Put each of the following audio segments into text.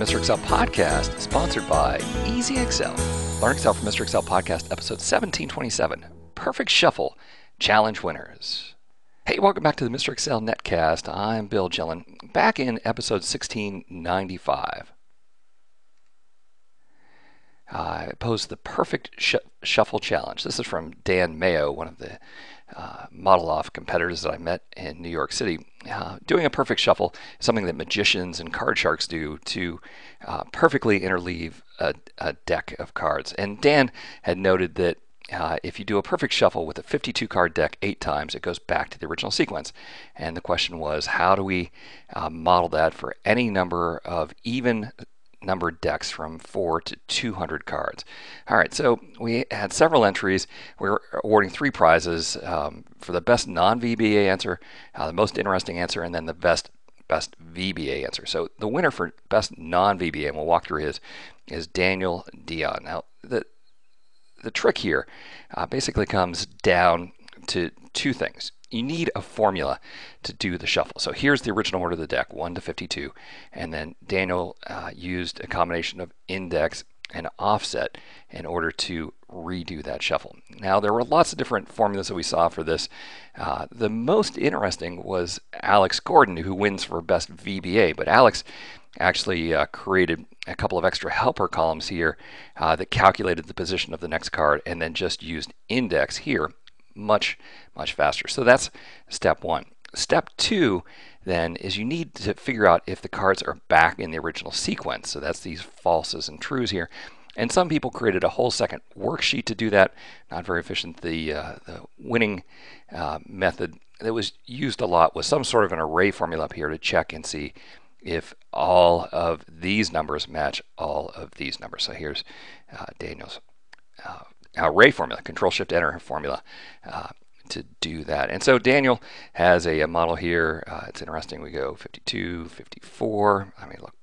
Mr. Excel podcast, sponsored by Easy-XL. Learn Excel from Mr. Excel podcast, episode 1727 Perfect Shuffle Challenge Winners. Hey, welcome back to the Mr. Excel Netcast. I'm Bill Jelen, back in episode 1695. I posed the perfect sh- shuffle challenge. This is from Dan Mayoh, one of the ModelOff competitors that I met in New York City. Uh, doing a perfect shuffle is something that magicians and card sharks do to uh, perfectly interleave a, a, deck of cards. And Dan had noted that uh, if you do a perfect shuffle with a 52 card deck eight times, it goes back to the original sequence. And the question was, how do we uh, model that for any number of even numbered decks from 4 to 200 cards. All right, so we had several entries. We are awarding three prizes um, for the best non-VBA answer, uh, the most interesting answer, and then the best best VBA answer. So the winner for best non-VBA, and we'll walk through his, is Daniel Dion. Now, the the trick here uh, basically comes down to two things you need a formula to do the shuffle. So here's the original order of the deck, 1 to 52, and then Daniel uh, used a combination of index and offset in order to redo that shuffle. Now there were lots of different formulas that we saw for this. Uh, the most interesting was Alex Gordon, who wins for best VBA, but Alex actually uh, created a couple of extra helper columns here uh, that calculated the position of the next card and then just used index here much, much faster. So that's step one. Step two then is you need to figure out if the cards are back in the original sequence. So that's these falses and trues here. And some people created a whole second worksheet to do that. Not very efficient. The, uh, the winning uh, method that was used a lot was some sort of an array formula up here to check and see if all of these numbers match all of these numbers. So here's uh, Daniel's uh, array formula, Control Shift Enter formula uh, to do that. And so Daniel has a, a model here. Uh, it's interesting. We go 52, 54. I mean, look,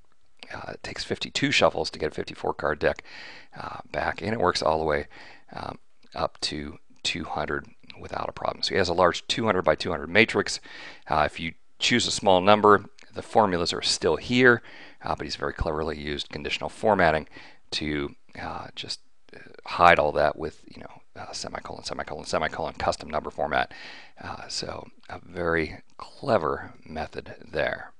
uh, it takes 52 shuffles to get a 54 card deck uh, back, and it works all the way um, up to 200 without a problem. So he has a large 200 by 200 matrix. Uh, if you choose a small number, the formulas are still here, uh, but he's very cleverly used conditional formatting to just hide all that with you know uh, semicolon, semicolon, semicolon, custom number format. Uh, so a very clever method there.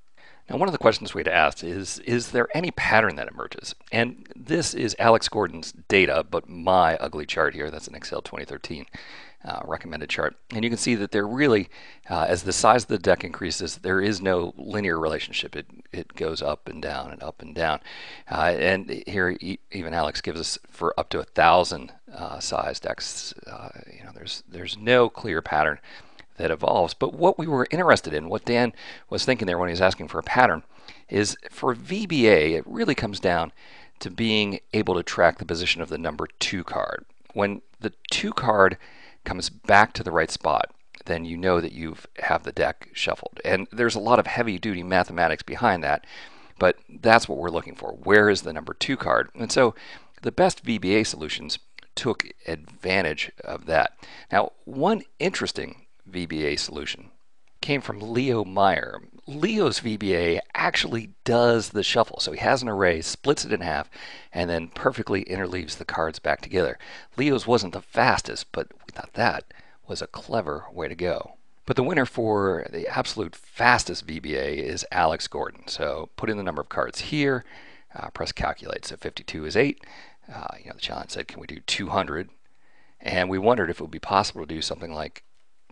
Now, one of the questions we had asked is, is there any pattern that emerges? And this is Alex Gordon's data, but my ugly chart here, that's in Excel 2013 uh, recommended chart. And you can see that there really, uh, as the size of the deck increases, there is no linear relationship. It, it goes up and down and up and down. Uh, and here, even Alex gives us for up to a thousand uh, size decks, uh, you know, there's, there's no clear pattern that evolves. But what we were interested in, what Dan was thinking there when he was asking for a pattern, is for VBA, it really comes down to being able to track the position of the number two card. When the two card comes back to the right spot, then you know that you have the deck shuffled. And there's a lot of heavy duty mathematics behind that, but that's what we're looking for. Where is the number two card? And so the best VBA solutions took advantage of that. Now, one interesting VBA solution came from Leo Meijer. Leo's VBA actually does the shuffle. So he has an array, splits it in half, and then perfectly interleaves the cards back together. Leo's wasn't the fastest, but we thought that was a clever way to go. But the winner for the absolute fastest VBA is Alex Gordon. So put in the number of cards here, uh, press calculate. So 52 is 8. Uh, you know, the challenge said, can we do 200? And we wondered if it would be possible to do something like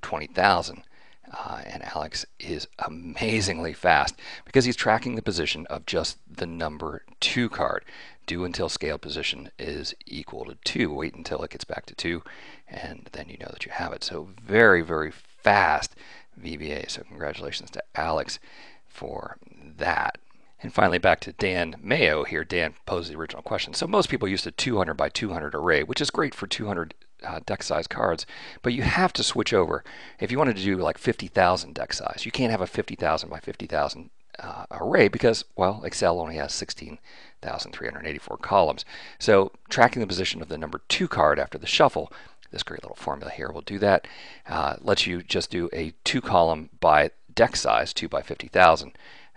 20,000. Uh, and Alex is amazingly fast because he's tracking the position of just the number two card. Do until scale position is equal to two. Wait until it gets back to two, and then you know that you have it. So very, very fast VBA. So congratulations to Alex for that. And finally, back to Dan Mayoh here. Dan posed the original question. So most people use a 200 by 200 array, which is great for 200 uh, deck size cards, but you have to switch over. If you wanted to do like 50,000 deck size, you can't have a 50,000 by 50,000 uh, array because, well, Excel only has 16,384 columns. So tracking the position of the number two card after the shuffle, this great little formula here will do that. Uh, lets you just do a two column by deck size, 2 by 50,000.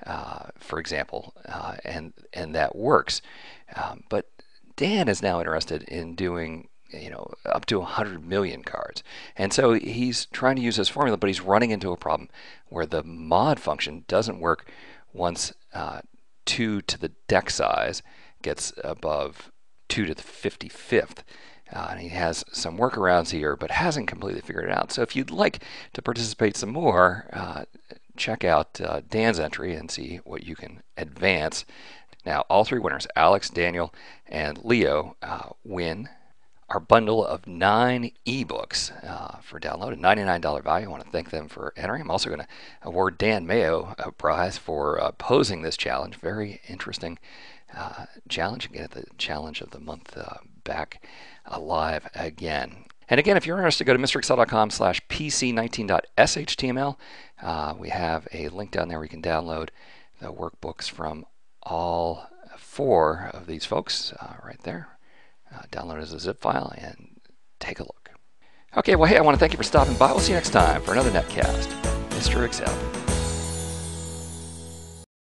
uh, for example, uh, and and that works. Um, but Dan is now interested in doing you know up to 100 million cards and so he's trying to use this formula but he's running into a problem where the mod function doesn't work once uh, 2 to the deck size gets above 2 to the 55th uh, and he has some workarounds here, but hasn't completely figured it out. So if you'd like to participate some more, uh, check out uh, Dan's entry and see what you can advance. Now, all three winners, Alex, Daniel, and Leo, uh, win our bundle of nine ebooks uh, for download, a $99 value. I want to thank them for entering. I'm also going to award Dan Mayoh a prize for uh, posing this challenge. Very interesting uh, challenge. and get the challenge of the month uh, back alive again. And again, if you're interested, go to mrexcel.com slash pc19.shtml. Uh, we have a link down there where you can download the workbooks from all four of these folks uh, right there. Uh, download as a zip file and take a look. Okay, well, hey, I want to thank you for stopping by. We'll see you next time for another netcast. Mr. Excel.